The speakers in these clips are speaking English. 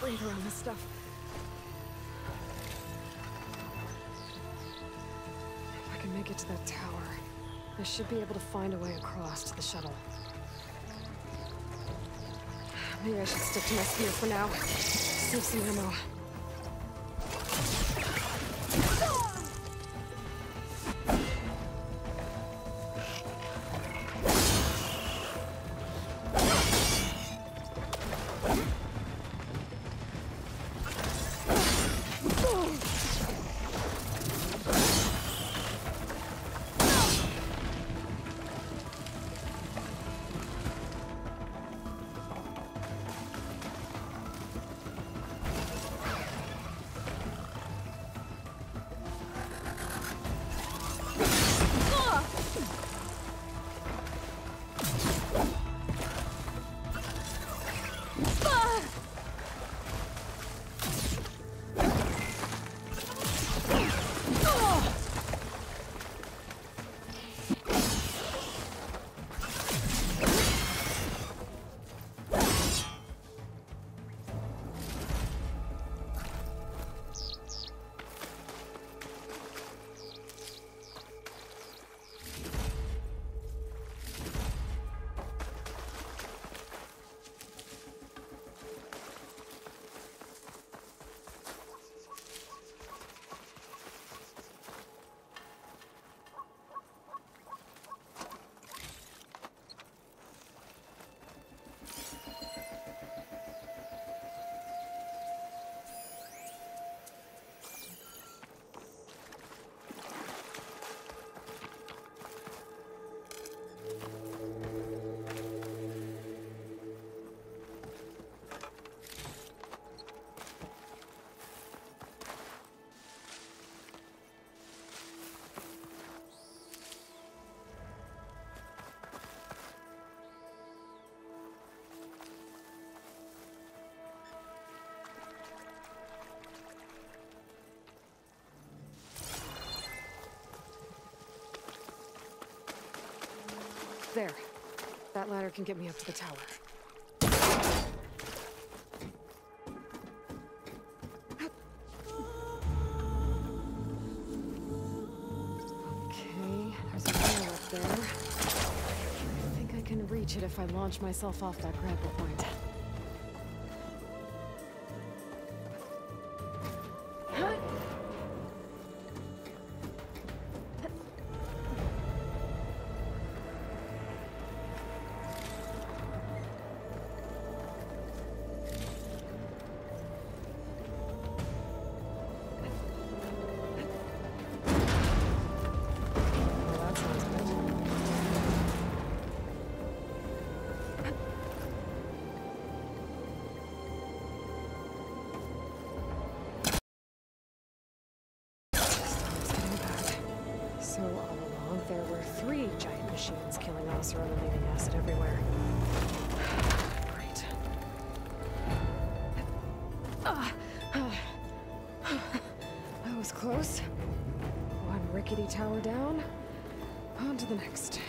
Breathe around this stuff. It to that tower, I should be able to find a way across to the shuttle. Maybe I should stick to my spear for now. Save some ammo. There. That ladder can get me up to the tower. Okay, there's a rail up there. I think I can reach it if I launch myself off that grapple point. That was close. One rickety tower down. On to the next.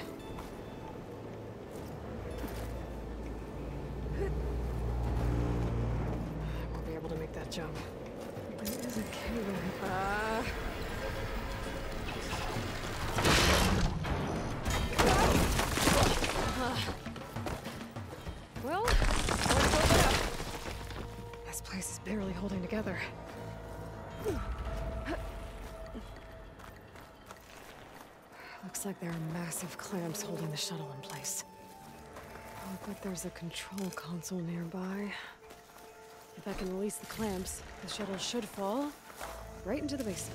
Like there are massive clamps holding the shuttle in place. Oh, I'll bet there's a control console nearby. If I can release the clamps, the shuttle should fall right into the basin.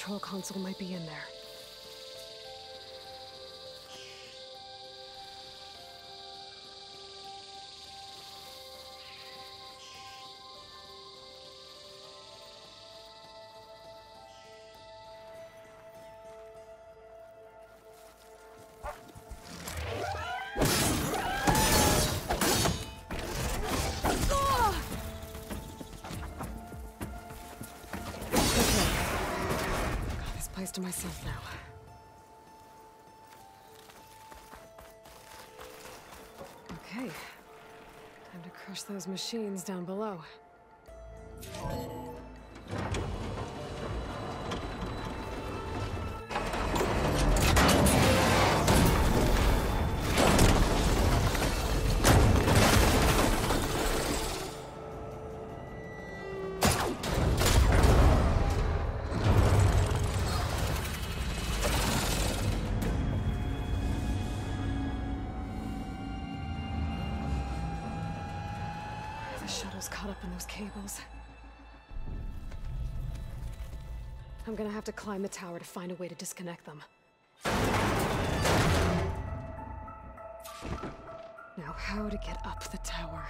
Control console might be in there. To myself now. Okay. Time to crush those machines down below. In those cables. I'm gonna have to climb the tower to find a way to disconnect them. Now, how to get up the tower?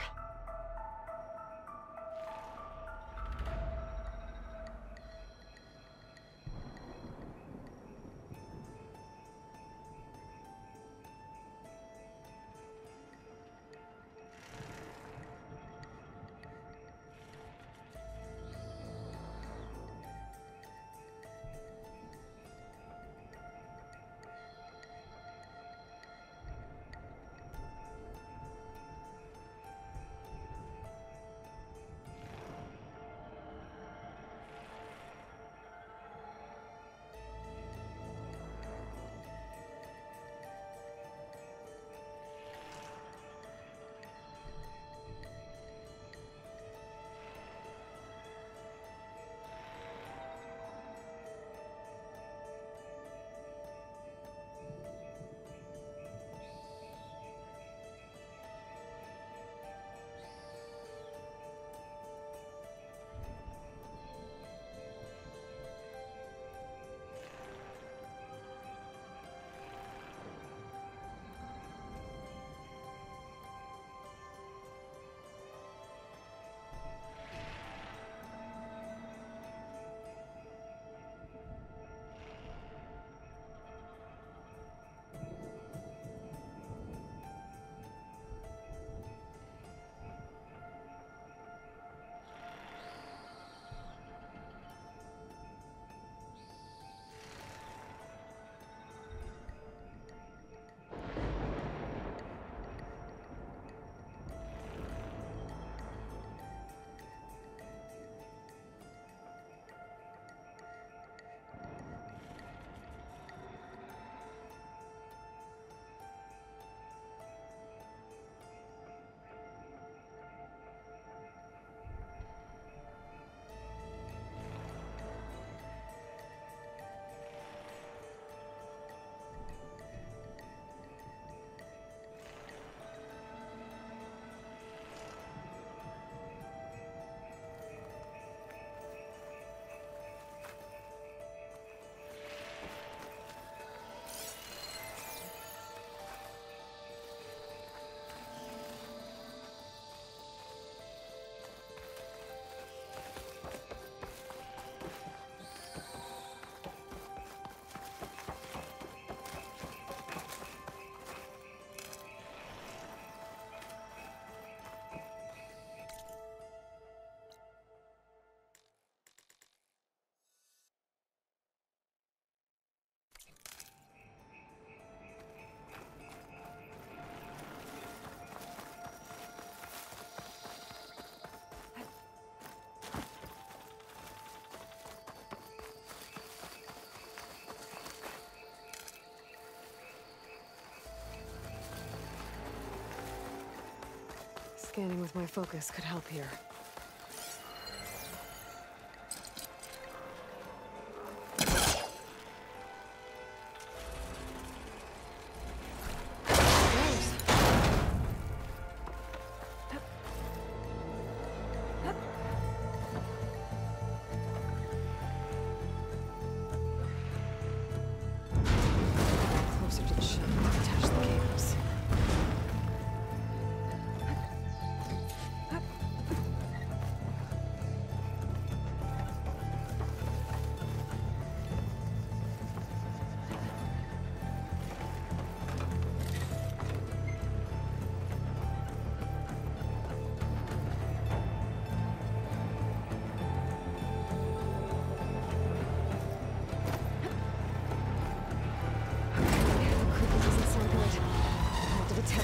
Scanning with my focus could help here.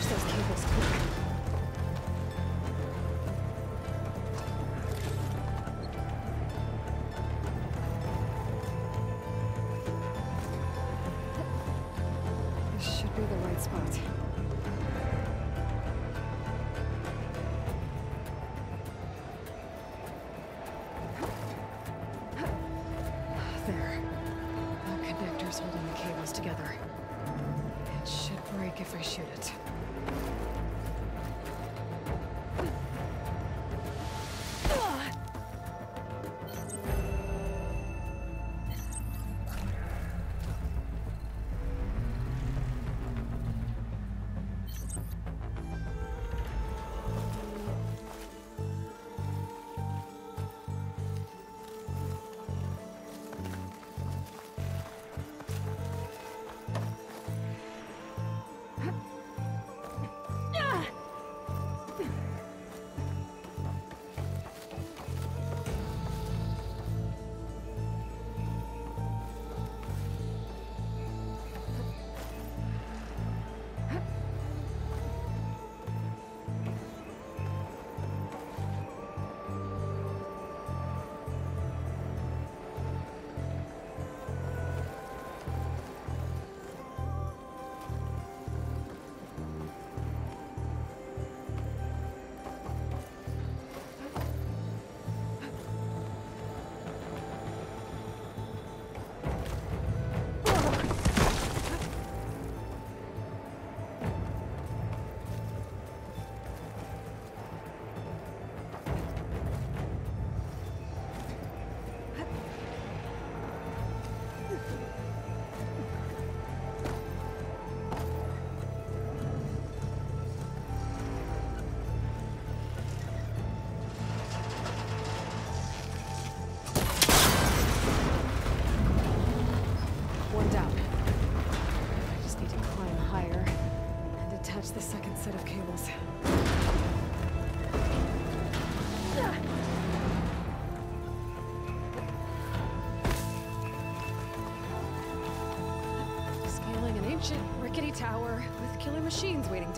Cables clear. This should be the right spot. There. Holding the cables together. It should break if I shoot it. Machines waiting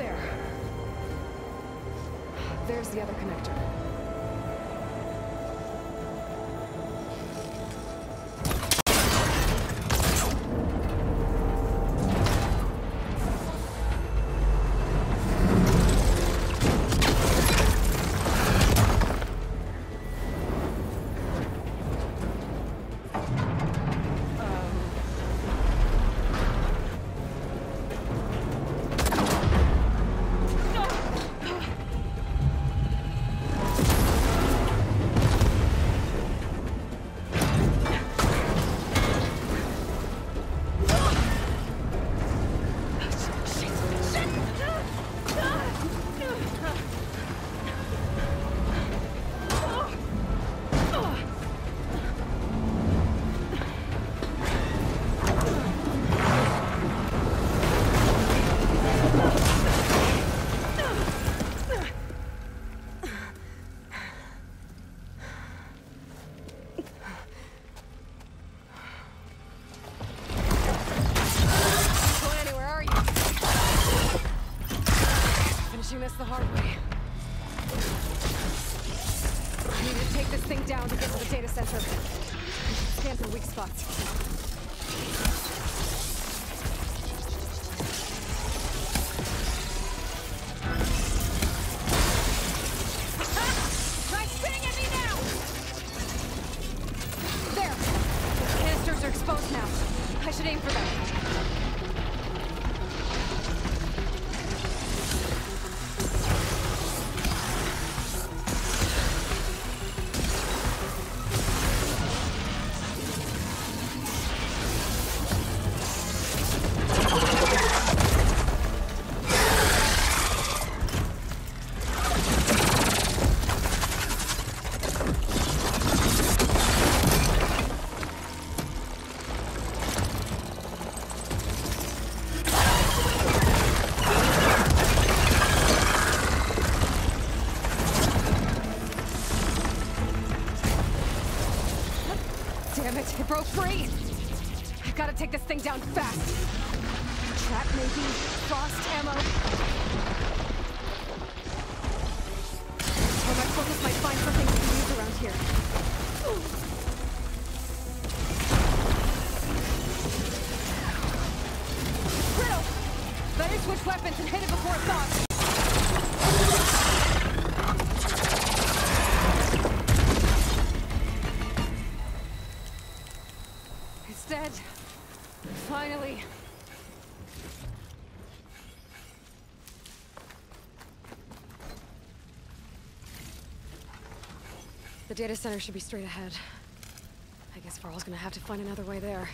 there. There's the other connector. Take this thing down fast. Finally. The data center should be straight ahead. I guess Varl's gonna have to find another way there.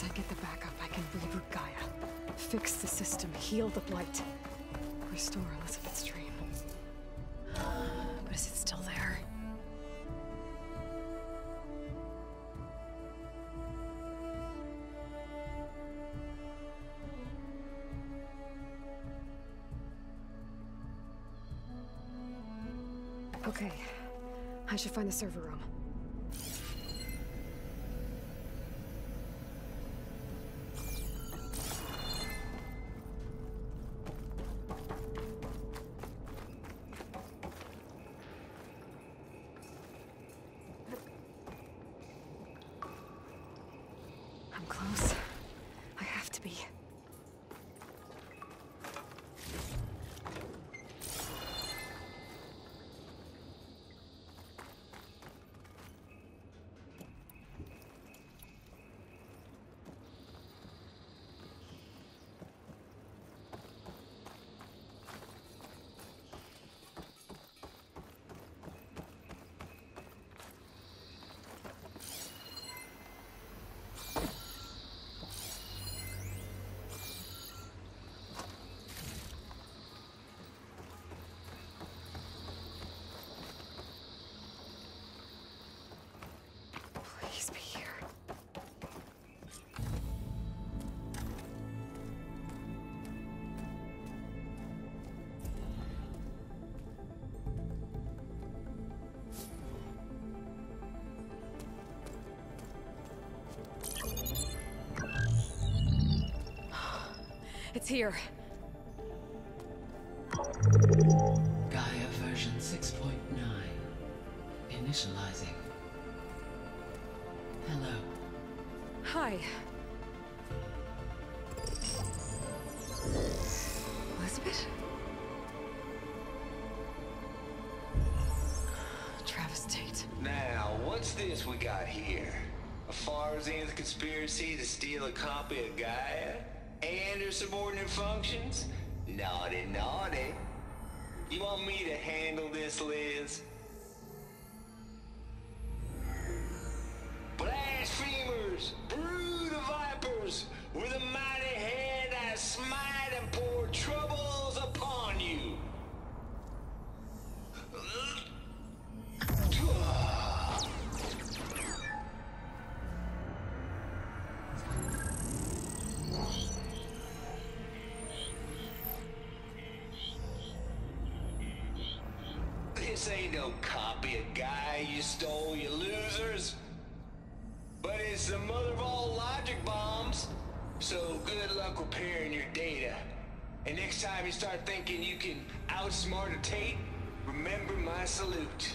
Once I get the backup, I can reboot Gaia. Fix the system, heal the Blight. Restore Elizabeth's dream. But is it still there? Okay. I should find the server room. It's here. Gaia version 6.9. Initializing. Hello. Hi. Elizabeth? Travis Tate. Now, what's this we got here? A Farzan's conspiracy to steal a copy of Gaia? And her subordinate functions? Naughty, naughty. You want me to handle this, Liz? This ain't no copy of Gaia you stole, you losers. But it's the mother of all logic bombs. So good luck repairing your data. And next time you start thinking you can outsmart a Tate, remember my salute.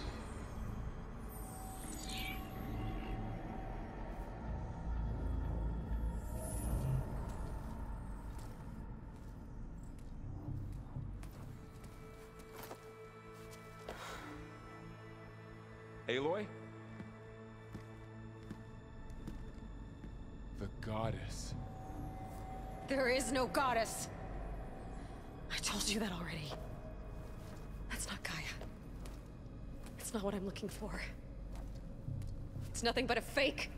Goddess! I told you that already. That's not Gaia. It's not what I'm looking for. It's nothing but a fake.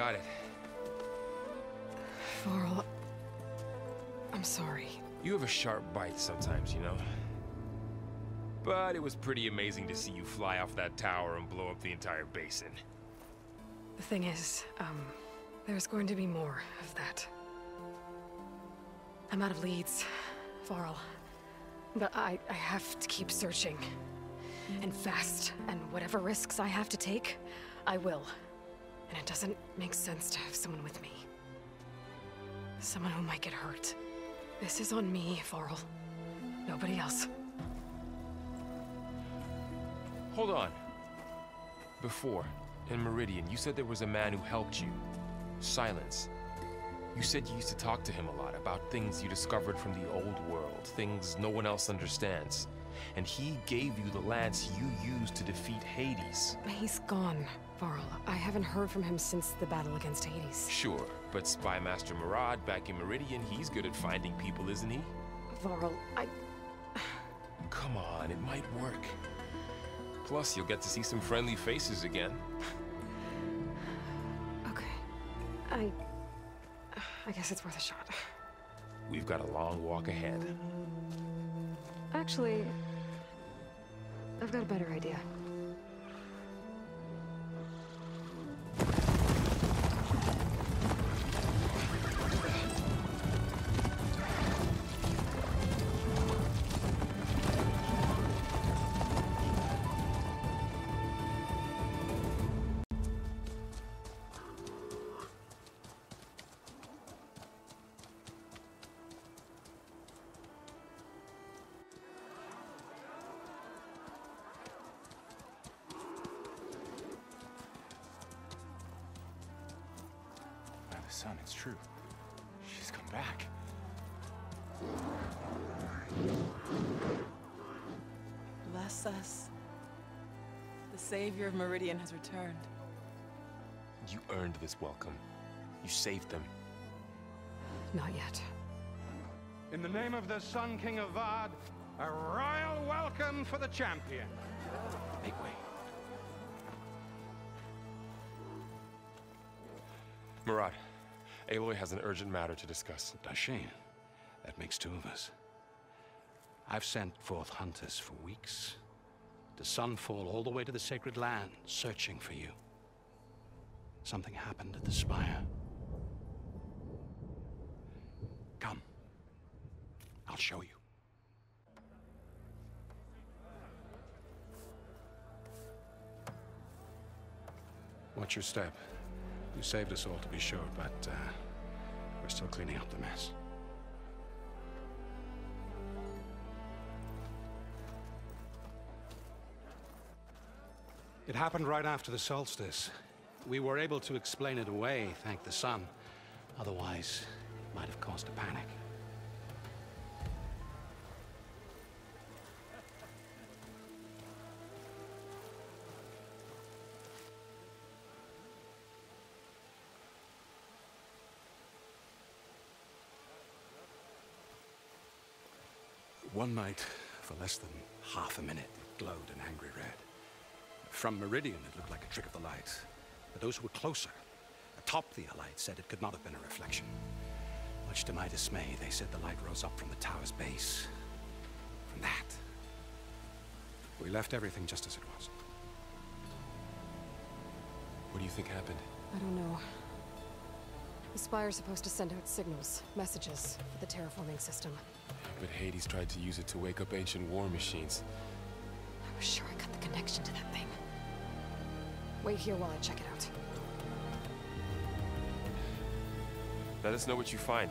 Got it. I'm sorry. You have a sharp bite sometimes, you know? But it was pretty amazing to see you fly off that tower and blow up the entire basin. The thing is, um, there's going to be more of that. I'm out of leads, Varl. But I, I have to keep searching. And fast, and whatever risks I have to take, I will. And it doesn't make sense to have someone with me. Someone who might get hurt. This is on me, Varl. Nobody else. Hold on. Before, in Meridian, you said there was a man who helped you. Silence. You said you used to talk to him a lot about things you discovered from the old world, things no one else understands. And he gave you the lance you used to defeat Hades. He's gone, Varl. I haven't heard from him since the battle against Hades. Sure, but Spy Master Marad back in Meridian, he's good at finding people, isn't he? Varl, I... Come on, it might work. Plus, you'll get to see some friendly faces again. Okay. I... I guess it's worth a shot. We've got a long walk ahead. Actually... I've got a better idea. By the sun, it's true. She's come back. Bless us. The savior of Meridian has returned. You earned this welcome. You saved them. Not yet. In the name of the Sun King Avad, a royal welcome for the champion. Make way. Marad, Aloy has an urgent matter to discuss. Dashane, That makes two of us. I've sent forth hunters for weeks. To Sunfall, all the way to the Sacred Land, searching for you. Something happened at the Spire. Come. I'll show you. Watch your step. You saved us all, to be sure, but uh, we're still cleaning up the mess. It happened right after the solstice. We were able to explain it away, thank the sun. Otherwise, it might have caused a panic. One night, for less than half a minute, it glowed an angry red. From Meridian, it looked like a trick of the light. But those who were closer, atop the light, said it could not have been a reflection. Much to my dismay, they said the light rose up from the tower's base. From that. We left everything just as it was. What do you think happened? I don't know. The Spire's supposed to send out signals, messages, for the terraforming system. But Hades tried to use it to wake up ancient war machines. I was sure I got the connection to that thing. Wait here while I check it out. Let us know what you find.